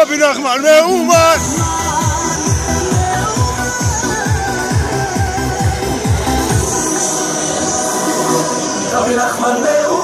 ბობი მე უმარ ბობი მე უმარ